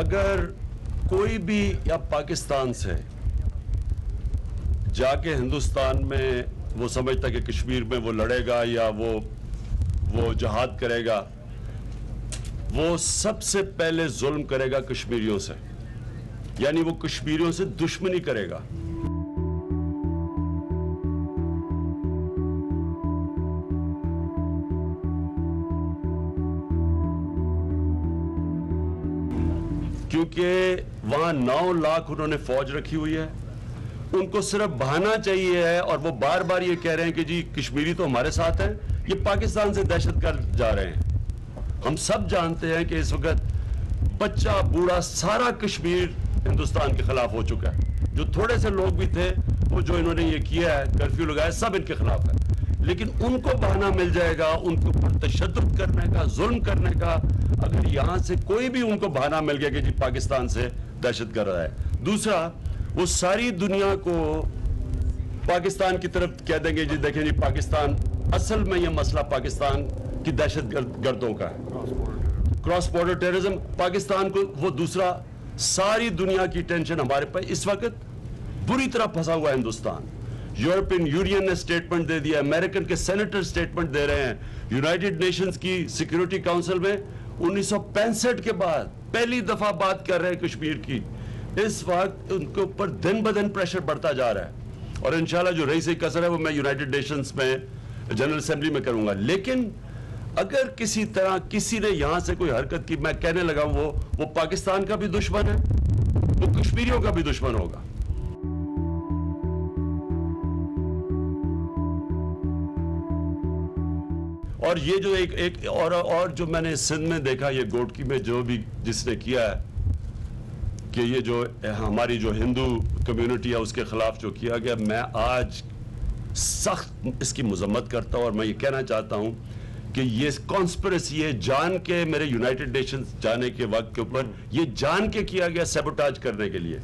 اگر کوئی بھی یا پاکستان سے جا کے ہندوستان میں وہ سمجھتا کہ کشمیر میں وہ لڑے گا یا وہ وہ جہاد کرے گا، وہ سب سے پہلے ظلم کرے گا کشمیریوں سے یعنی وہ کشمیریوں سے دشمنی کرے گا۔ کیونکہ وہاں نو لاکھ انہوں نے فوج رکھی ہوئی ہے۔ ان کو صرف بہانا چاہیے ہے اور وہ بار بار یہ کہہ رہے ہیں کہ جی کشمیری تو ہمارے ساتھ ہیں، یہ پاکستان سے دہشت گرد جا رہے ہیں۔ ہم سب جانتے ہیں کہ اس وقت بچہ، بوڑھا سارا کشمیر ہندوستان کے خلاف ہو چکا ہے۔ جو تھوڑے سے لوگ بھی تھے، وہ جو انہوں نے یہ کیا ہے، کرفیو لگایا، سب ان کے خلاف ہے۔ لیکن ان کو بہانہ مل جائے گا، ان کے اوپر تشدد کرنے کا، ظلم کرنے کا۔ اگر یہاں سے کوئی بھی ان کو بہانہ مل گیا کہ جی پاکستان سے دہشت گرد ہے۔ دوسرا، وہ ساری دنیا کو پاکستان کی طرف کہہ دیں گے جی دیکھیں جی پاکستان، اصل میں یہ مسئلہ پاکستان کی دہشت گردوں کا ہے۔ کراس بارڈر ٹیررزم پاکستان کو وہ دوسرا ساری دنیا کی ٹینشن ہمارے پاس، اس وقت بری طرح پھنسا ہوا ہے ہندوستان۔ یورپین یونین نے سٹیٹمنٹ دے دیا امریکن کے سینیٹر سٹیٹمنٹ دے رہے ہیں۔ یونائٹڈ نیشنز کی سیکیورٹی کاؤنسل میں انیس سو پینسٹھ کے بعد پہلی دفعہ بات کر رہے ہیں کشمیر کی۔ اس وقت ان کے اوپر دن بدن پریشر بڑھتا جا رہا ہے۔ اور انشاءاللہ جو رئیس قصر ہے وہ میں یونائٹڈ نیشنز میں جنرل اسمبلی میں کروں گا۔ لیکن اگر کسی طرح کسی نے یہاں سے کوئی حرکت کی، میں کہنے لگا ہوں وہ وہ پاکستان کا بھی دشمن ہے، وہ کشمیریوں کا بھی دشمن ہوگا۔ اور یہ جو ایک ایک اور اور جو میں نے سندھ میں دیکھا، یہ گوٹکی میں جو بھی جس نے کیا ہے، کہ یہ جو ہماری جو ہندو کمیونٹی ہے، اس کے خلاف جو کیا گیا، میں آج سخت اس کی مذمت کرتا ہوں اور میں یہ کہنا چاہتا ہوں کہ یہ کانسپریسی ہے، جان کے میرے یونائٹڈ نیشنز جانے کے وقت کے اوپر، یہ جان کے کیا گیا سیبوٹاج کرنے کے لیے۔